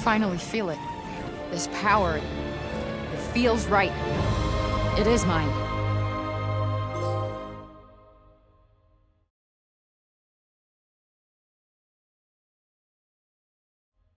finally feel it. This power. It feels right. It is mine.